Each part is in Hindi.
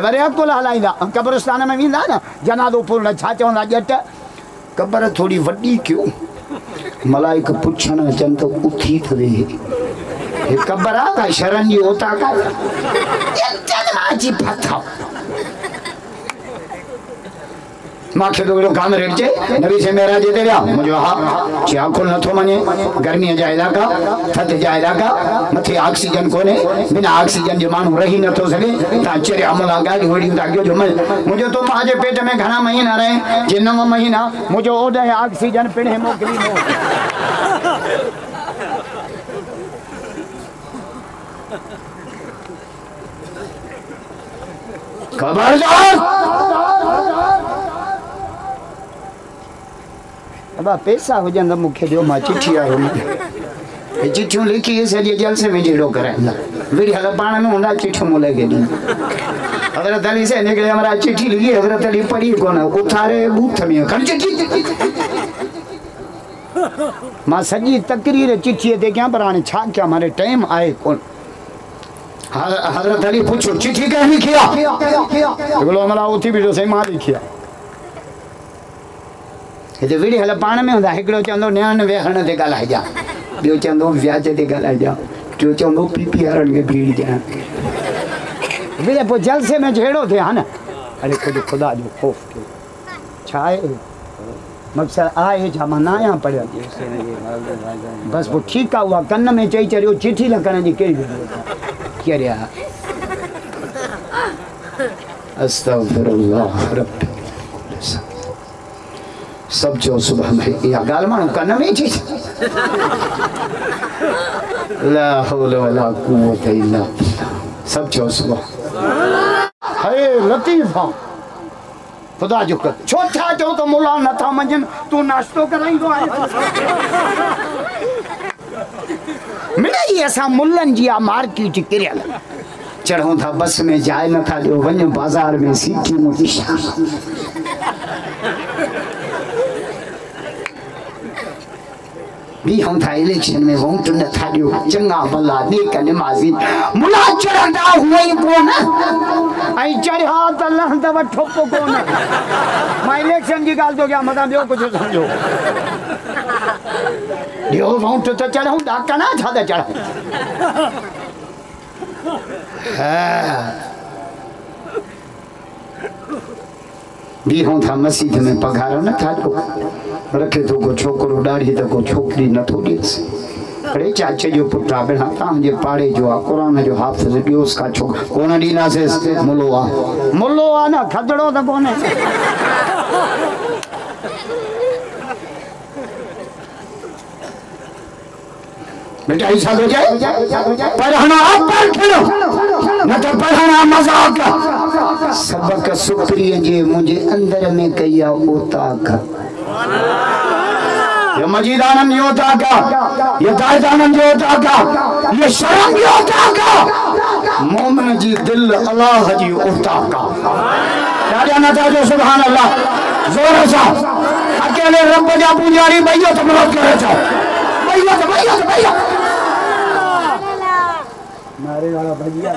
वरी अकुल हलाईंदा कब्रस्तान में वेंदा न जनादो पूर्ण छा चवंदा ॼट कब्र थोड़ी वॾी कयो मलाइक पुछण अचनि त उथी थो वेहे क़बर आहे का शरण जी ओता का अची फाथा मूंखे त अहिड़ो कान रेटजे नबी से मेरा जे ते विया मुंहिंजो हा चई आंखुनि नथो मञे गर्मीअ जा इलाइक़ा थधि जा इलाइक़ा मथे ऑक्सीजन कोन्हे बिना ऑक्सीजन जे माण्हू रही नथो सघे तव्हां चरिया अमला ॻाल्हियूं वड़ियूं था कयो जो मैं- मुंहिंजो तो माँ जे पेट में घणा महीना रहे जे नव महीना मुंहिंजो ओॾे ऑक्सीजन पिणे मोकिली मूं खबरदार अब पैसा हुजनि त मूंखे ॾियो माँ चिठी आयो हे। चिठियूं लिखी सॼे जलसे में जहिड़ो कराईंदा विड़ियल पाण में हूंदा चिठियूं मूं लॻे ॾींदा हज़रत अली से निकिरे हमारा चिट्ठी लिखी हज़रत अली पढ़ी कोन उथारे बूथ में खण चिट्ठी? माँ सॼी तकरीर चिठीअ ते कयां पर हाणे छा कयां मारे? टाइम आहे कोन? हज़रत अली पुछो चिठी कंहिं लिखी आहे हिकिड़ो हमारा उथी बीठो साईं माँ लिखी हिते विड़ी हल पाण में हूंदा हिकिड़ो चवंदो नियाण वेहण ते ॻाल्हाइजां ॿियो चवंदो व्याज ते ॻाल्हाइजां टियों चवंदो पी पी वारनि खे भीड़ ॾियाँ पोइ जलसे में जहिड़ो थिए हा न अरे ख़ुदि ख़ुदा जो ख़ौफ़ कयो छा आहे मक़सदु आहे छा माँ न आहियाँ पढ़ियल बसि पोइ ठीकु कन में चई चढ़ियो चिठी लिखण जी कहिड़ी ज़रूरत आहे कहिड़े आहे अस्तगफिरुल्लाह रब्बी सब चओ सुबह में इहा ॻाल्हि माण्हू कन में अची सब चओ सुबह। आहे ख़ुदा जो कर छो था चओ त मुला नथा मञनि तूं नाश्तो कराईंदो आहे मिड़े जी असां मुलनि जी आहे मार्केट किरियल। चढ़ूं था बस में जाइ नथा ॾियो वञ बाज़ार में सीटियूं ॾिसां बीहूं था इलेक्शन में वोट नथा ॾियो चङा भला नेक निमाज़ी मुला चढ़ंदा हुअ ई कोन ऐं चढ़िया त लहंदव ठोप कोन माँ इलेक्शन जी ॻाल्हि थो कयां मथां ॿियो कुझु सम्झो ॾियो वोट त चढ़ूं ॾाका न छा त चढ़ूं बीहूं था मस्जिद में पघार नथा ॾियो रखे थो को छोकिरो ॾाढी त को छोकिरी नथो ॾियसि अड़े चाचे जो पुटु आहे भेण तव्हांजे पाड़े जो आहे क़ुर जो हाफ़िज़ ॾियोसि का छोकिरो कोन ॾींदासीं मुलो आहे मुलो आहे न खदड़ो त कोन्हे बेटा ऐसा हो जाए पढ़ना पढ़ो न तो पढ़ना मज़ाक सबक सुप्रिय जे मुझे अंदर में कया ओता का। ये मजीद आनंद योता का ये दायद आनंद योता का ये शर्म योता का। मोमिन जी दिल अल्लाह जी ओता का। राजा नता जो सुभान अल्लाह ज़ोर सा। अकेले रब जा पुजारी भैया तो मदद करे छो भैया तो भैया तो भैया। मारे वाला भैया।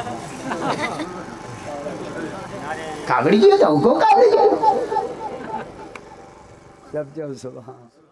कागड़ी जी जाओ को कागड़ी सब जो सुभान